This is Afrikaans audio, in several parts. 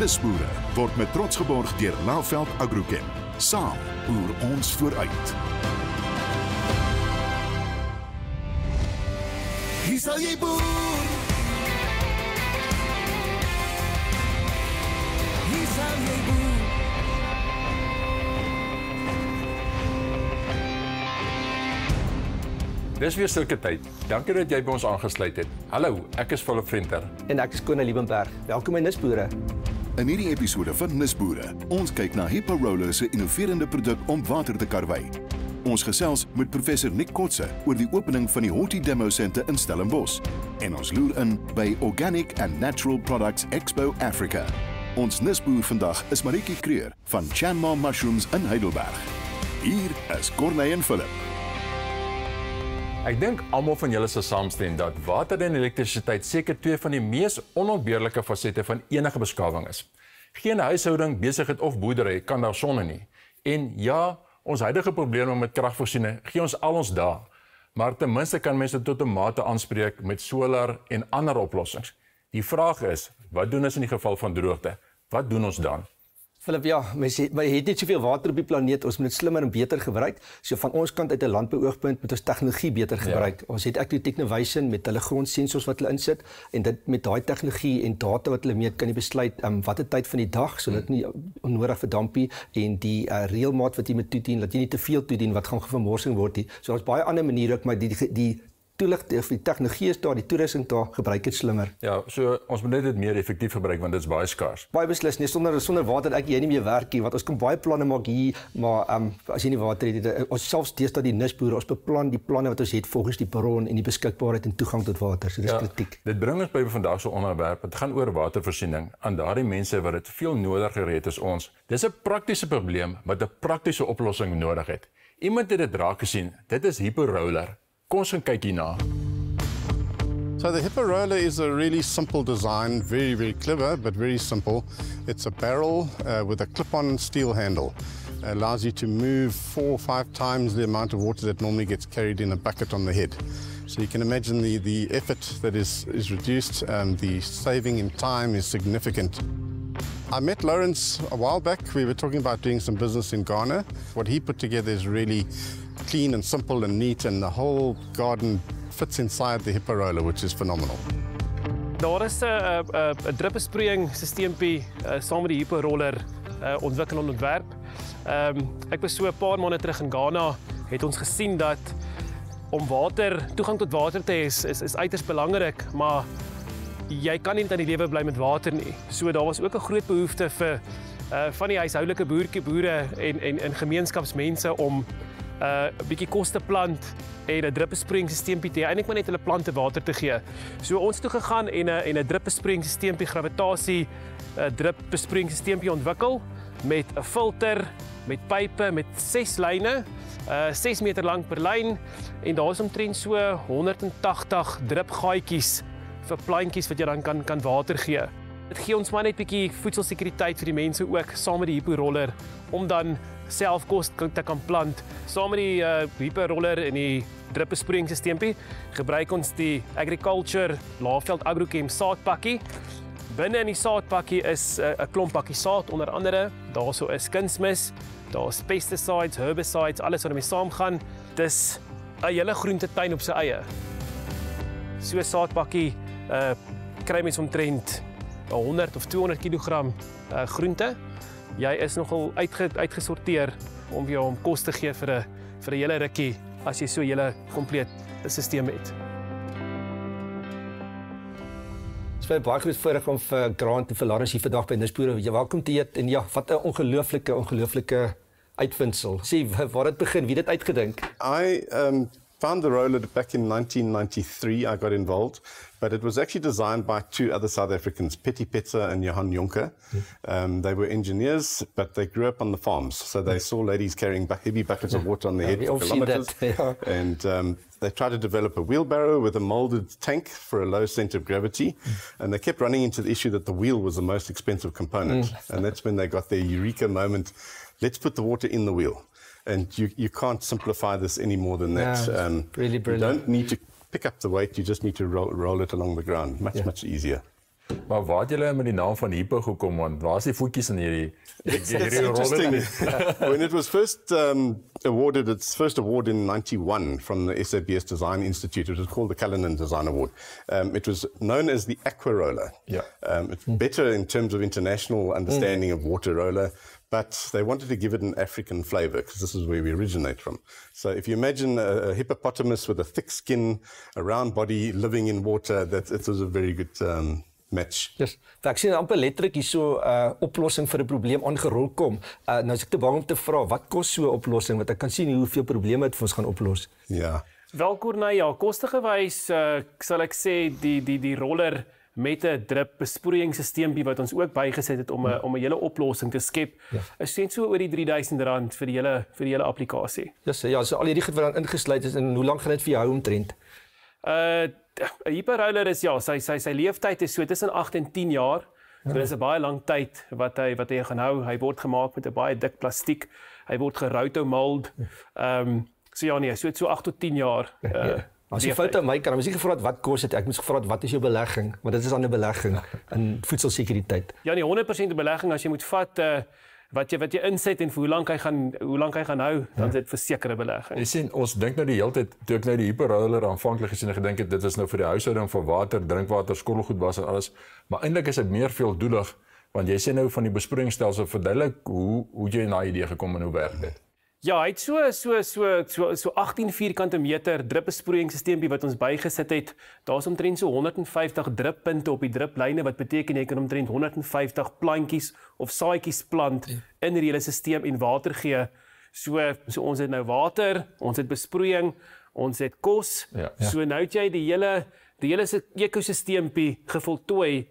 Nisboere word met trots geborg deur Laveld Agrochem. Saam boer ons vooruit. Hier sal jy boer. Hier sal jy boer. Dis weer sulke tyd. Dankie dat jy by ons aangesluit het. Hallo, ek is Philip Venter. En ek is Kona Liebenberg. Welkom by Nisboere. In hierdie episode van Nisboere, ons kyk na Hippo Roller se innoverende produk om water te karwei. Ons gesels met professor Nick Kotse oor die opening van die Horti Demo Centre in Stellenbosch. En ons loer in by Organic and Natural Products Expo Africa. Ons nisboer vandag is Maritjie Creer van Chanma Mushrooms in Heidelberg. Hier is Corneille en Philip. Ek dink almal van julle sal saamstem dat water en elektrisiteit seker twee van die mees onontbeerlike fasette van enige beskawing is. Geen huishouding, besigheid of boerdery kan daar sonder nie. En ja, ons huidige probleme met kragvoorsiening gee ons al ons dae. Maar ten minste kan mense tot 'n mate aanspreek met solar en ander oplossings. Die vraag is, wat doen ons in die geval van droogte? Wat doen ons dan? Philip, ja, mens het, maar het net soveel water op die planeet, ons moet dit slimmer en beter gebruik. So van ons kant uit 'n landbouoogpunt moet ons tegnologie beter ja. gebruik. Ja. Ons het Active Technovation met hulle grondsensors wat hulle insit en dit met daai tegnologie en data wat hulle meet kan jy besluit um, watter tyd van die dag sodat nie onnodig verdampie en die uh, reëlmaat wat jy moet toedien dat jy nie te veel toedien wat gaan vermorsing word nie. So daar's baie ander maniere ook maar die die, die toelig of die tegnologie is daar, die toerusting daar, gebruik dit slimmer. Ja, so ons moet net dit meer effektief gebruik want dit is baie skaars. Baie beslis nie sonder sonder water ek jy nie meer werk nie want ons kan baie planne maak hier, maar ehm um, as jy nie water het, het ons selfs deesdae die nisboere, ons beplan die planne wat ons het volgens die bron en die beskikbaarheid en toegang tot water. So dis ja, kritiek. Dit bring ons by vandag se onderwerp. Dit gaan oor watervoorsiening aan daardie mense wat dit veel nodiger het as ons. Dis 'n praktiese probleem wat 'n praktiese oplossing nodig het. Iemand het dit raak gesien. Dit is Hippo So the Hippo Roller is a really simple design, very, very clever, but very simple. It's a barrel uh, with a clip-on steel handle. It allows you to move four or five times the amount of water that normally gets carried in a bucket on the head. So you can imagine the, the effort that is, is reduced, and the saving in time is significant. I met Lawrence a while back. We were talking about doing some business in Ghana. What he put together is really clean and simple and neat, and the whole garden fits inside the Hippo Roller, which is phenomenal. Daar is 'n druppelsproeiing stelselpie uh, saam met die Hippo Roller uh, ontwikkel en ontwerp. Ehm um, ek was so 'n paar maande terug in Ghana, het ons gesien dat om water, toegang tot water te hê is, is is uiters belangrik, maar jy kan nie net aan die lewe bly met water nie. So daar was ook 'n groot behoefte vir uh van die huishoudelike boertjie boere en en in gemeenskapsmense om 'n uh, bietjie kos te plant en 'n druppelsproeiingsstelsel te hê. Eintlik maar net hulle plante water te gee. So ons toe gegaan en 'n en 'n druppelsproeiingsstelsel gravitasie 'n druppelsproeiingsstelsel ontwikkel met 'n filter, met pype, met 6 lyne, uh 6 meter lank per lyn en daar's omtrent so 180 drupgaatjies vir plantjies wat jy dan kan kan water gee. Dit gee ons maar net 'n bietjie voedselsekuriteit vir die mense ook saam met die Hippo roller om dan self kos te kan plant. Saam met die uh, Hippo roller en die druppelsproeiingsstelsel gebruik ons die Agriculture Laaveld Agrochem saadpakkie. Binne in die saadpakkie is 'n uh, klomp pakkie saad onder andere. Daarso is kunsmis, daar's pesticides, herbicides, alles wat daarmee saamgaan. Dis 'n hele groentetuin op sy eie. So saadpakkie uh kry mens omtrent 100 of 200 kg uh, groente. Jy is nogal uitge, uitgesorteer om jou om kos te gee vir 'n vir 'n hele rukkie as jy so 'n hele kompleet stelsel het. Dit baie groot voorreg om vir Grant en vir Lawrence hier vandag by Nisboere. Jy welkom te eet en ja, wat 'n ongelooflike ongelooflike uitvinding. Sê waar dit begin, wie dit uitgedink? I um found the roller back in 1993. I got involved, but it was actually designed by two other South Africans, Petty Petzer and Johan Jonker. Mm. Um, they were engineers, but they grew up on the farms. So they mm. saw ladies carrying heavy buckets of water on their yeah, head for kilometers. yeah. And um, they tried to develop a wheelbarrow with a molded tank for a low center of gravity. Mm. And they kept running into the issue that the wheel was the most expensive component. Mm. And that's when they got their eureka moment. Let's put the water in the wheel and you, you can't simplify this any more than that. Yeah, um, really brilliant. You don't need to pick up the weight, you just need to roll, roll it along the ground. Much, yeah. much easier. Maar waar het julle met die naam van Hippo gekom want waar is die voetjies in hierdie It's, it's interesting. when it was first um, awarded, its first award in 91 from the SABS Design Institute, it was called the Cullinan Design Award. Um, it was known as the Aqua Roller. Yeah. Um, it's better in terms of international understanding of water roller, but they wanted to give it an African flavor because this is where we originate from. So if you imagine a, a hippopotamus with a thick skin, a round body, living in water, that it was a very good um, match. Yes. Ek sien amper letterlik hier so 'n uh, oplossing vir 'n probleem aangerol kom. Uh, nou is ek te bang om te vra wat kos so 'n oplossing want ek kan sien hoeveel probleme dit vir ons gaan oplos. Yeah. Wel Corneille, ja, kostegewys uh, sal ek sê die die die roller met 'n drip besproeiingsstelsel wat ons ook bygesit het om 'n om 'n hele oplossing te skep. Ja. Is sien so oor die R3000 vir die hele vir die hele applikasie. Ja, so, ja, so al hierdie goed wat dan ingesluit is en hoe lank gaan dit vir jou hou omtrent? Uh 'n hyperroller is ja, sy sy sy leeftyd is so tussen 8 en 10 jaar. So dis 'n baie lang tyd wat hy wat hy gaan hou. Hy word gemaak met 'n baie dik plastiek. Hy word gerouto mold. Ehm um, so ja nee, so so 8 tot 10 jaar. Uh, ja. As jy foute my kan, mens nie gevra wat kos dit. Ek moes gevra wat is jou belegging? Want dit is dan 'n belegging in voedselsekuriteit. Ja nee, 100% 'n belegging as jy moet vat uh wat jy wat jy inset en vir hoe lank hy gaan hoe lank hy gaan hou, dan is dit versekerde belegging. Jy sien, ons dink nou die hele tyd toe ek nou die hyperroller aanvanklik gesien en gedink het dit is nou vir die huishouding vir water, drinkwater, skottelgoed was en alles, maar eintlik is dit meer veeldoelig want jy sê nou van die besproeiingsstelsel verduidelik hoe hoe jy na idee gekom en hoe werk dit? Ja, hy het so so so so so 18 vierkante meter druppesproeiingsstelsel wat ons bygesit het. Daar's omtrent so 150 druppunte op die druplyne wat beteken jy kan omtrent 150 plantjies of saadjies plant in hierdie hele stelsel en water gee. So so ons het nou water, ons het besproeiing, ons het kos. Ja. So nou het jy die hele die hele ekosisteempie gevoltooi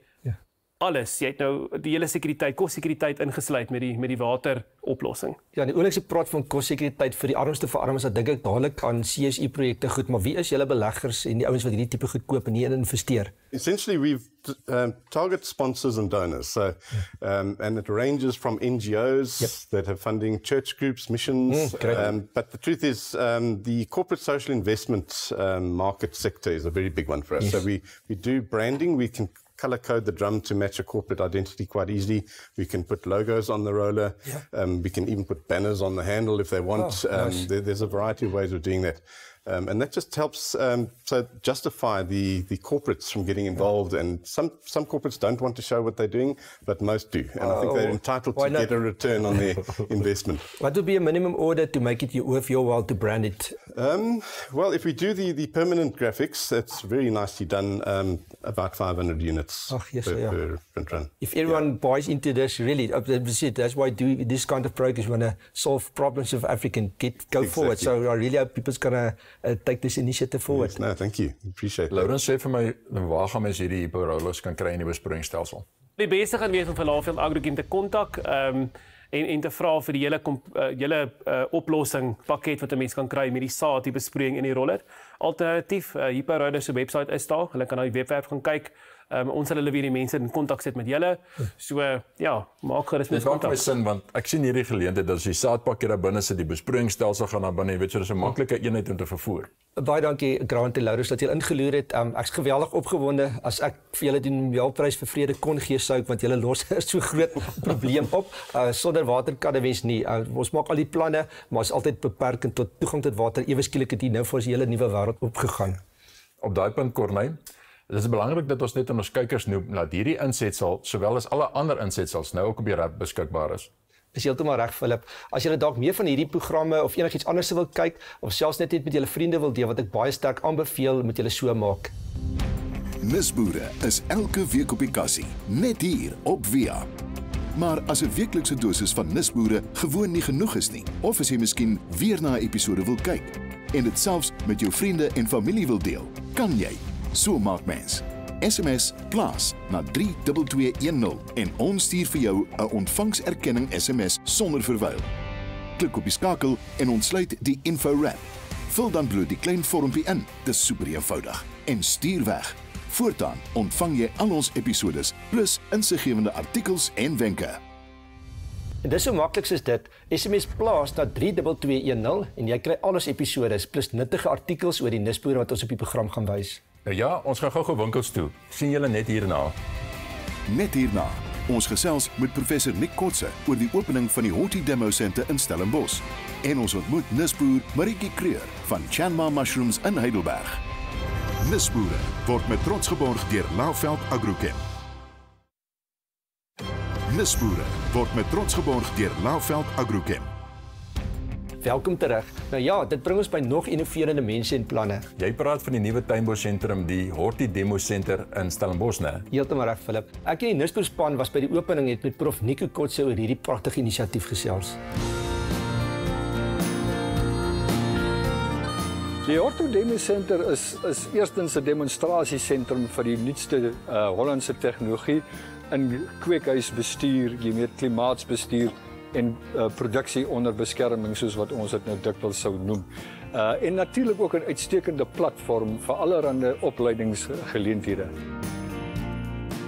alles. Jy het nou die hele sekuriteit, kossekuriteit ingesluit met die met die wateroplossing. Ja, die oolikse praat van kossekuriteit vir die armste vir armes, dan dink ek dadelik aan CSI projekte goed, maar wie is julle beleggers en die ouens wat hierdie tipe goed koop en hier investeer? Essentially, we've um, target sponsors and donors. So, um, and it ranges from NGOs Yep. that have funding, church groups, missions. Mm, um, but the truth is, um, the corporate social investment um, market sector is a very big one for us. So we we do branding. We can color code the drum to match a corporate identity quite easily. We can put logos on the roller. Um, we can even put banners on the handle if they want. Oh, um, nice. there, there's a variety of ways of doing that. Um, and that just helps um, so justify the, the corporates from getting involved. And some, some corporates don't want to show what they're doing, but most do. And I think they're Oh, entitled to not? get a return on their investment. What would be a minimum order to make it worth your while to brand it? Um, well, if we do the, the permanent graphics, that's very nicely done. Um, about 500 units Ach, yes, per, yeah. per print run. If everyone buys into this, really, uh, that's it. That's why I do this kind of programs. We want to solve problems of African get go forward. So I really hope people's gonna uh, take this initiative forward. Yes, no, thank you. Appreciate that. Laurens sê vir my waar gaan mens hierdie hyperrollers kan kry in die besproeiingsstelsel? Die beste gaan wees om vir Laveld Agrochem te kontak ehm um, en en te vra vir die hele uh, hele uh, oplossing pakket wat 'n mens kan kry met die saad, die besproeiing en die roller. Alternatief, uh, Hyperrider se webwerf is daar. Hulle kan na die webwerf gaan kyk. Ehm um, ons sal hulle weer die mense in kontak sit met julle. So ja, maak gerus met Dit maak my kontak. sin want ek sien hierdie geleentheid dat as die saadpakkie daar binne sit, die besproeiingsstelsel gaan daar binne, jy weet jy, dis 'n maklike eenheid om te vervoer. Baie dankie Grant en Laurens dat julle ingeloer het. Um, ek's geweldig opgewonde as ek vir julle die Nobelprys vir vrede kon gee sou ek want julle los so groot probleem op. Uh, sonder water kan 'n mens nie. Uh, ons maak al die planne, maar is altyd beperkend tot toegang tot water. Ewe skielik het hier nou vir ons hele nuwe wêreld opgegaan. Op daai punt Corneil, dit is belangrik dat ons net aan ons kykers noem dat hierdie insetsel sowel as alle ander insetsels nou ook op die web beskikbaar is. Is heeltemal reg Philip. As jy dalk meer van hierdie programme of enigiets anders wil kyk of selfs net net met julle vriende wil deel wat ek baie sterk aanbeveel, moet julle so maak. Nisboere is elke week op die kassie, net hier op Via. Maar as 'n weeklikse dosis van Nisboere gewoon nie genoeg is nie, of as jy miskien weer na 'n episode wil kyk en dit selfs met jou vriende en familie wil deel, kan jy. So maak mens. SMS plaas na 32210 en ons stuur vir jou 'n ontvangserkenning SMS sonder verwyl. Klik op die skakel en ontsluit die info wrap. Vul dan bloot die klein vormpie in. Dis super eenvoudig en stuur weg. Voortaan ontvang jy al ons episodes plus insiggewende artikels en wenke. En dis so maklik soos dit. SMS plaas na 32210 en jy kry al ons episode plus nuttige artikels oor die nisboere wat ons op die program gaan wys. Nou ja, ons gaan gou-gou winkels toe. sien julle net hierna. Net hierna. Ons gesels met professor Nick Kotse oor die opening van die Horti Demo Centre in Stellenbosch. En ons ontmoet nisboer Maritjie Kreur van Chanma Mushrooms in Heidelberg. Nisboere word met trots geborg deur Laveld Agrochem. Nisboere word met trots geborg deur Laveld Agrochem. Welkom terug. Nou ja, dit bring ons by nog innoverende mense en planne. Jy praat van die nuwe tuinbos sentrum, die Horti Demo Center in Stellenbosch, né? Heeltemal reg, Philip. Ek en die Nispo span was by die opening het met prof Nico Kotse oor hierdie pragtige inisiatief gesels. Die Horto Demo Center is is eerstens 'n demonstrasiesentrum vir die nuutste uh, Hollandse tegnologie in kweekhuisbestuur, jy weet klimaatsbestuur en uh, produksie onder beskerming soos wat ons dit nou dikwels sou noem. Uh en natuurlik ook 'n uitstekende platform vir allerlei opleidingsgeleenthede.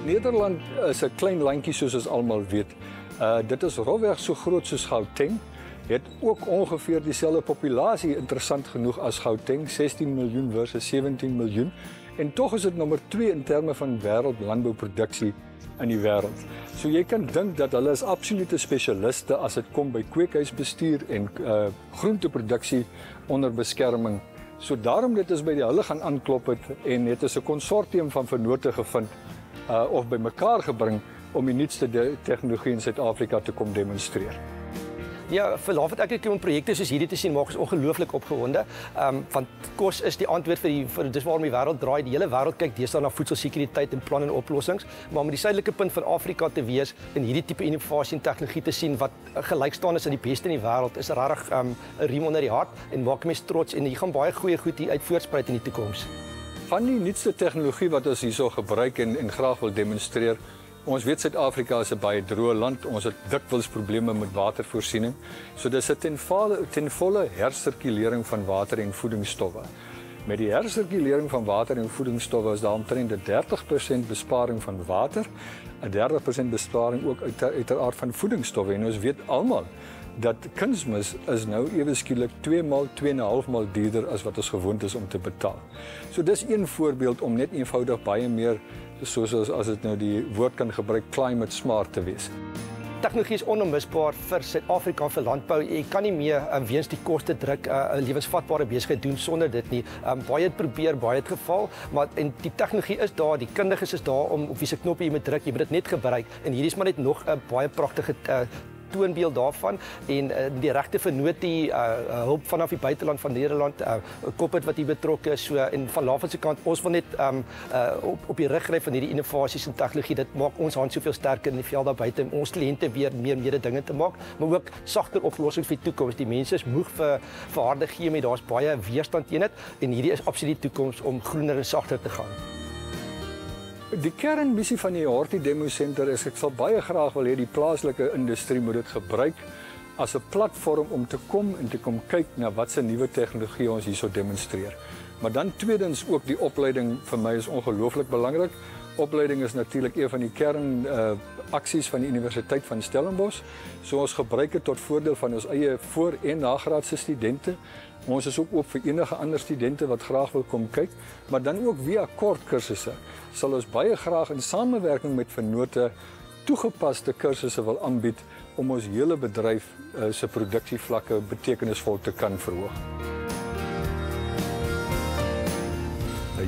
Nederland is 'n klein landjie soos ons almal weet. Uh dit is rofweg so groot soos Gauteng. Het ook ongeveer dieselfde populasie interessant genoeg as Gauteng, 16 miljoen versus 17 miljoen. En tog is dit nommer 2 in terme van wêreldlandbouproduksie in die wêreld. So jy kan dink dat hulle is absolute spesialiste as dit kom by kweekhuisbestuur en uh groenteproduksie onder beskerming. So daarom dit is by die hulle gaan aanklop het en het is 'n konsortium van vennote gevind uh of bymekaar gebring om die nuutste tegnologie in Suid-Afrika te kom demonstreer. Ja, vir laat ek ek om projekte soos hierdie te sien maak ons ongelooflik opgewonde. Ehm um, want kos is die antwoord vir die vir dis waarom die wêreld draai. Die hele wêreld kyk deesdae na voedselsekuriteit en planne en oplossings, maar om die suidelike punt van Afrika te wees en hierdie tipe innovasie en tegnologie te sien wat gelykstaan is aan die beste in die wêreld is regtig ehm, 'n um, riem onder die hart en maak mense trots en hier gaan baie goeie goed hier uit voortspruit in die toekoms. Van die nuutste tegnologie wat ons hierso gebruik en en graag wil demonstreer Ons weet Suid-Afrika is 'n baie droë land. Ons het dikwels probleme met watervoorsiening. So dis 'n ten volle ten volle hersirkulering van water en voedingsstowwe. Met die hersirkulering van water en voedingsstowwe is daar omtrent 'n 30% besparing van water, 'n 30% besparing ook uit uiteraard van voedingsstowwe. En ons weet almal dat kunsmis is nou ewe skielik 2 maal 2.5 maal duurder as wat ons gewoond is om te betaal. So dis een voorbeeld om net eenvoudig baie meer soos as as dit nou die woord kan gebruik climate smart te wees. Tegnologie is onmisbaar vir Suid-Afrika vir landbou. Jy kan nie meer um, weens die koste druk uh, 'n uh, lewensvatbare besigheid doen sonder dit nie. Um, baie het probeer, baie het geval, maar en die tegnologie is daar, die kundiges is daar om op wie se knoppie jy moet druk, jy moet dit net gebruik en hierdie is maar net nog 'n uh, baie pragtige uh, toonbeeld daarvan en uh, die regte vernotie uh, uh, hulp vanaf die buiteland van Nederland uh, kop het wat hier betrokke is. So en van Lavend se kant ons wil net um, uh, op op die rugry van hierdie innovasies en tegnologie dit maak ons hand soveel sterker in die veld daar buite om ons kliënte weer meer meer dinge te maak maar ook sagter oplossings vir die toekoms. Die mense is moeg vir vir harde chemie daar's baie weerstand teen dit en hierdie is absoluut toekoms om groener en sagter te gaan Die kernmissie van die Horti Demo Center is ek sal baie graag wil hê die plaaslike industrie moet dit gebruik as 'n platform om te kom en te kom kyk na wat se nuwe tegnologie ons hierso demonstreer. Maar dan tweedens ook die opleiding vir my is ongelooflik belangrik. Opleiding is natuurlik een van die kern uh aksies van die Universiteit van Stellenbosch. So ons gebruik dit tot voordeel van ons eie voor- en nagraadse studente. Ons is ook oop vir enige ander studente wat graag wil kom kyk, maar dan ook via kort kursusse sal ons baie graag in samewerking met vennote toegepaste kursusse wil aanbied om ons hele bedryf uh, se produksievlakke betekenisvol te kan verhoog.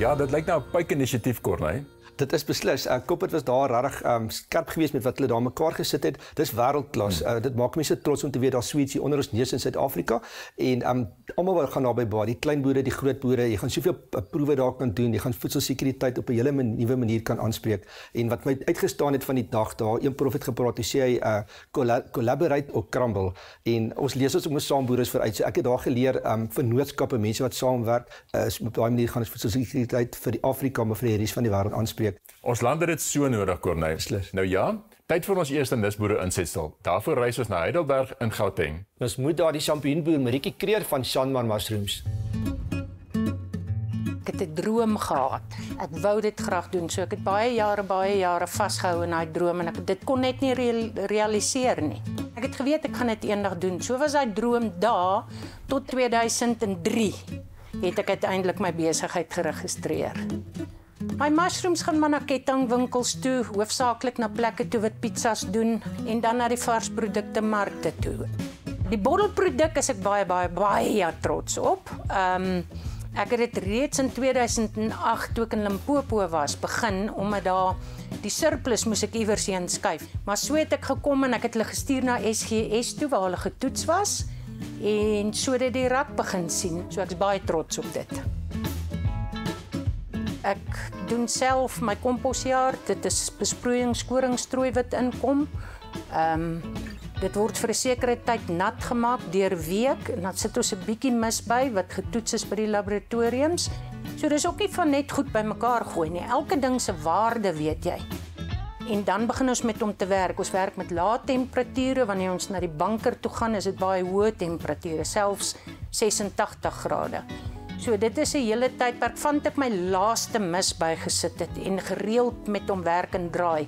Ja, dit lyk nou 'n pype inisiatief Corneille. Dit is beslis. Uh, Koppert was daar regtig um, skerp geweest met wat hulle daar mekaar gesit het. Dis wêreldklas. Uh, dit maak mense trots om te weet daar sweets hier onder ons neus in Suid-Afrika en um, almal wat gaan naby baie, die klein boere, die groot boere, jy gaan soveel uh, proewe daar kan doen. Jy gaan voedselsekuriteit op 'n hele nuwe manier kan aanspreek. En wat my uitgestaan het van die dag daar, een prof het gepraat, hy sê hy uh, collaborate of crumble en ons lees ons moet saam boere vooruit. So ek het daar geleer um, vennootskappe, mense wat saamwerk, uh, op daai manier gaan ons voedselsekuriteit vir die Afrika maar vir die res van die wêreld aanspreek aanspreek. Ons land het dit so nodig, Corneille. Beslis. Nou ja, tyd vir ons eerste nisboere insetsel. Daarvoor reis ons na Heidelberg in Gauteng. Ons moet daar die championboer Maritjie Kreer van Shanmar Mushrooms. Ek het 'n droom gehad. Ek wou dit graag doen. So ek het baie jare baie jare vasgehou in daai droom en ek dit kon net nie realiseer nie. Ek het geweet ek gaan dit eendag doen. So was daai droom daar tot 2003 het ek uiteindelik my besigheid geregistreer. My mushrooms gaan maar na kettingwinkels toe, hoofsaaklik na plekke toe wat pizzas doen en dan na die varsprodukte markte toe. Die bottelproduk is ek baie baie baie trots op. Ehm um, ek het dit reeds in 2008 toe ek in Limpopo was begin omdat daar die surplus moes ek iewers heen skuif. Maar so het ek gekom en ek het hulle gestuur na SGS toe waar hulle getoets was en so het die rak begin sien. So ek's baie trots op dit. Ek doen self my komposjaar. Dit is besproeiingskoringstrooi wat inkom. Ehm um, dit word vir 'n sekere tyd nat gemaak deur week en dan sit ons 'n bietjie mis by wat getoets is by die laboratoriums. So dis ook nie van net goed bymekaar gooi nie. Elke ding se waarde, weet jy. En dan begin ons met om te werk. Ons werk met lae temperature wanneer ons na die banker toe gaan, is dit baie hoë temperature, selfs 86 grade. So dit is 'n hele tydperk van ek my laaste mis bygesit het en gereeld met hom werk en draai.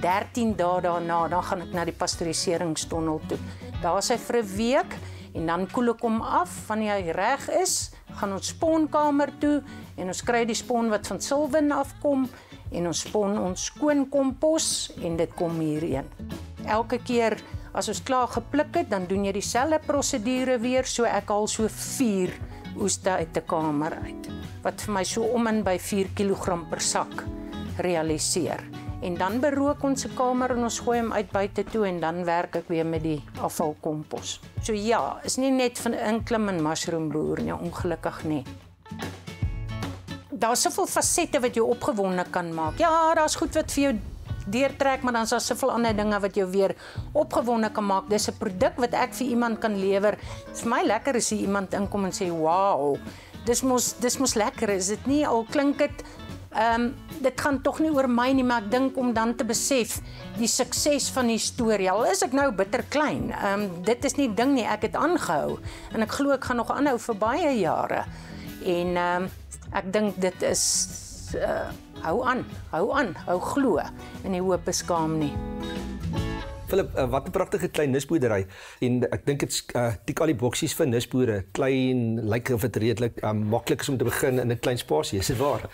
13 dae daarna dan gaan ek na die pasteuriseringstonnel toe. Daar sy vir 'n week en dan koel ek hom af wanneer hy reg is, gaan ons sponkamer toe en ons kry die spon wat van Silwin afkom en ons spon ons skoon kompos en dit kom hierheen. Elke keer as ons klaar gepluk het, dan doen jy dieselfde prosedure weer, so ek haal so 4 oeste uit 'n kamer uit wat vir my so om en by 4 kg per sak realiseer. En dan berook ons se kamer en ons gooi hom uit buite toe en dan werk ek weer met die afvalkompos. So ja, is nie net van inklim en mushroom boer nie, ongelukkig nie. Daar's soveel fasette wat jou opgewonde kan maak. Ja, daar's goed wat vir jou deurtrek, maar dan is daar soveel ander dinge wat jou weer opgewonde kan maak. Dis 'n produk wat ek vir iemand kan lewer. Vir my lekker as iemand inkom en sê, "Wow, dis mos dis mos lekker." Is dit nie al klink dit ehm um, dit gaan tog nie oor my nie, maar ek dink om dan te besef die sukses van die storie. Al is ek nou bitter klein. Ehm um, dit is nie ding nie. Ek het aangehou en ek glo ek gaan nog aanhou vir baie jare. En ehm um, ek dink dit is uh, hou aan, hou aan, hou glo en die hoop beskaam nie. Philip, uh, wat 'n pragtige klein nisboerdery en ek dink dit's uh, tik al die boksies vir nisboere, klein, lyk of dit redelik um, maklik is om te begin in 'n klein spasie, is dit waar?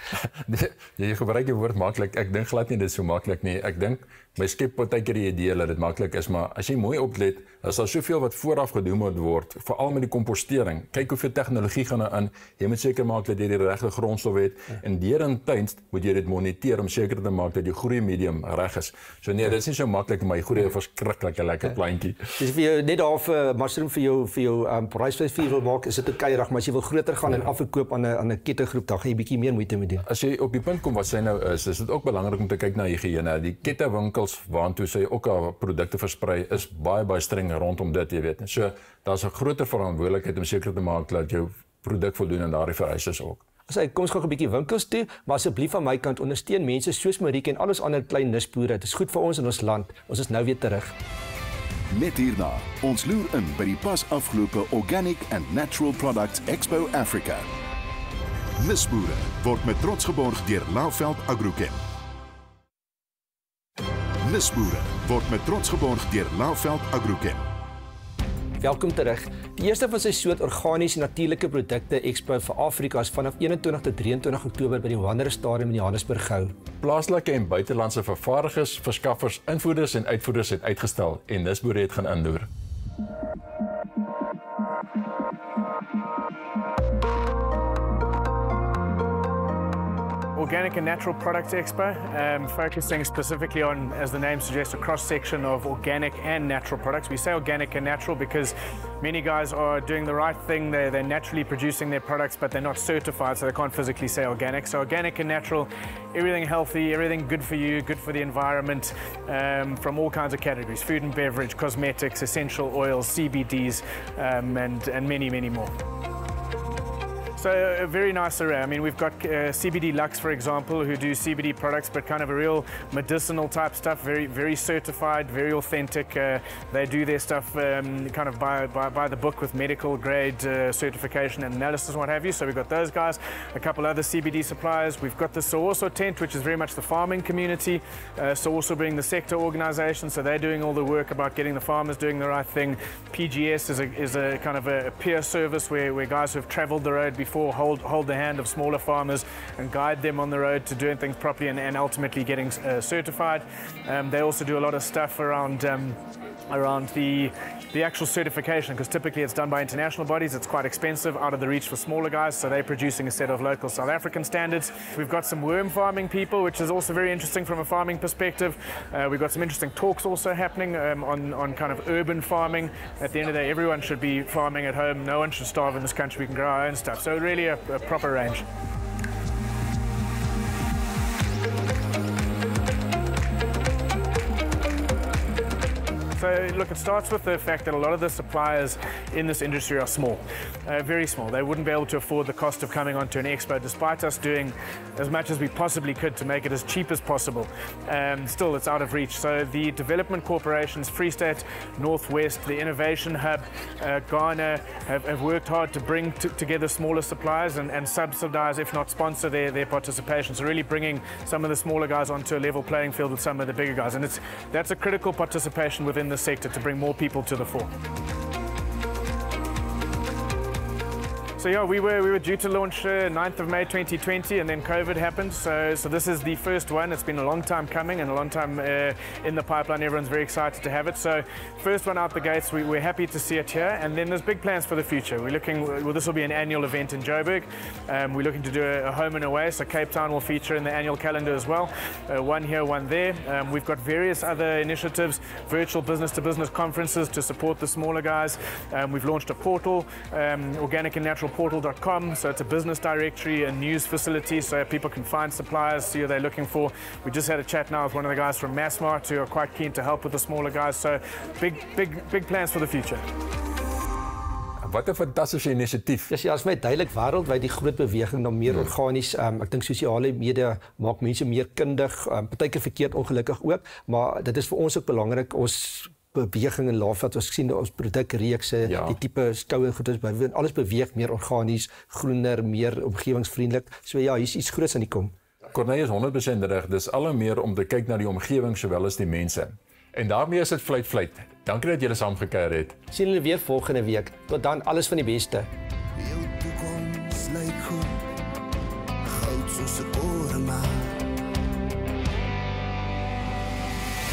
nee, jy gebruik die woord maklik. Ek dink glad nie dit is so maklik nie. Ek dink my skep partykeer die idee dat dit maklik is, maar as jy mooi oplet, is daar soveel wat vooraf gedoen moet word, veral met die kompostering. Kyk hoeveel tegnologie gaan daar in. Jy moet seker maak dat jy die regte grondstof het ja. en deurentyd moet jy dit moniteer om seker te maak dat die groei medium reg is. So nee, dit is nie so maklik my groei 'n verskriklike lekker plantjie. Dis vir jou net daar vir mushroom vir jou vir jou um prysprys vir wil maak, is dit 'n kuierag, maar as jy wil groter gaan ja. en afverkoop aan 'n aan 'n kettegroep, dan gaan jy bietjie meer moeite moet doen. As jy op die punt kom wat sy nou is, is dit ook belangrik om te kyk na higiëne. Die kettewinkels waartoe sy ook haar produkte versprei, is baie baie streng rondom dit, jy weet. So daar's 'n groter verantwoordelikheid om seker te maak dat jou produk voldoen aan daardie vereistes ook. As ek kom ons gou 'n bietjie winkels toe, maar asseblief van my kant ondersteun mense soos Marieke en al ons ander klein nisboere. Dit is goed vir ons en ons land. Ons is nou weer terug. Net hierna, ons loer in by die pas afgelope Organic and Natural Products Expo Africa. Nisboere word met trots geborg deur Laveld Agrochem. Nisboere word met trots geborg deur Laveld Agrochem. Welkom terug. Die eerste van sy soort organiese natuurlike produkte Expo vir Afrika is vanaf 21 tot 23 Oktober by die Wanderer Stadium in Johannesburg gehou. Plaaslike en buitelandse vervaardigers, verskaffers, invoerders en uitvoerders het uitgestal en Nisboere het gaan inloer. Organic and Natural Products Expo, um, focusing specifically on, as the name suggests, a cross section of organic and natural products. We say organic and natural because many guys are doing the right thing. They're, they're naturally producing their products, but they're not certified, so they can't physically say organic. So, organic and natural, everything healthy, everything good for you, good for the environment, um, from all kinds of categories food and beverage, cosmetics, essential oils, CBDs, um, and, and many, many more. So a very nice array. I mean, we've got uh, CBD Lux, for example, who do CBD products, but kind of a real medicinal type stuff, very, very certified, very authentic. Uh, they do their stuff um, kind of by, by, by, the book with medical grade uh, certification and analysis and what have you. So we've got those guys, a couple other CBD suppliers. We've got the Soorso tent, which is very much the farming community. Uh, Soorso being the sector organization, so they're doing all the work about getting the farmers doing the right thing. PGS is a, is a kind of a peer service where, where guys who have traveled the road before for, hold, hold the hand of smaller farmers and guide them on the road to doing things properly and, and ultimately getting uh, certified. Um, they also do a lot of stuff around um, around the the actual certification because typically it's done by international bodies. It's quite expensive out of the reach for smaller guys so they're producing a set of local South African standards. We've got some worm farming people which is also very interesting from a farming perspective. Uh, we've got some interesting talks also happening um, on, on kind of urban farming. At the end of the day everyone should be farming at home. No one should starve in this country. We can grow our own stuff. So really a, a proper range Look, it starts with the fact that a lot of the suppliers in this industry are small, uh, very small. They wouldn't be able to afford the cost of coming onto an expo, despite us doing as much as we possibly could to make it as cheap as possible. Um, still, it's out of reach. So, the development corporations, Free State, Northwest, the Innovation Hub, uh, Ghana, have, have, worked hard to bring together smaller suppliers and, and subsidize, if not sponsor, their, their participation. So, really bringing some of the smaller guys onto a level playing field with some of the bigger guys. And it's that's a critical participation within in the sector to bring more people to the fore. So yeah, we were we were due to launch uh, 9th of May 2020, and then COVID happened. So so this is the first one. It's been a long time coming and a long time uh, in the pipeline. Everyone's very excited to have it. So first one out the gates. We, we're happy to see it here, and then there's big plans for the future. We're looking. Well, this will be an annual event in Joburg. Um, we're looking to do a, a, home and away. So Cape Town will feature in the annual calendar as well. Uh, one here, one there. Um, we've got various other initiatives, virtual business-to-business conferences to support the smaller guys. Um, we've launched a portal, um, organic and natural portal.com. So it's a business directory and news facility so people can find suppliers, see what they're looking for. We just had a chat now with one of the guys from Massmart who are quite keen to help with the smaller guys. So big, big, big plans for the future. Wat 'n fantastiese inisiatief. Dis ja, is my duidelik wêreldwyd die groot beweging na meer hmm. organies. Um, ek dink sosiale media maak mense meer kundig, um, partykeer verkeerd ongelukkig ook, maar dit is vir ons ook belangrik. Ons beweging in Laafveld ons sien ons produkreekse ja. die tipe skoue goedes by alles beweeg meer organies groener meer omgewingsvriendelik. So ja hier's iets groots aan die kom. Corneille is 100% reg dis al hoe meer om te kyk na die omgewing sowel as die mense. En daarmee is dit vleit vleit dankie dat julle saam gekuier het. Sien julle weer volgende week. Tot dan alles van die beste. Jou toekoms lyk goed. Goud soos 'n oormaak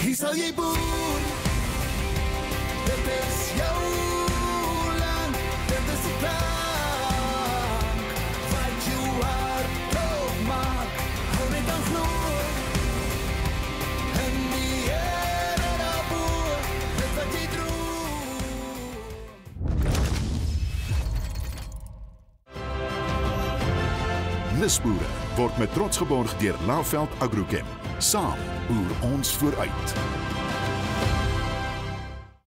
Hier sal jy boer Nisboere word met trots geborg deur Laveld Agrochem. Saam boer ons vooruit.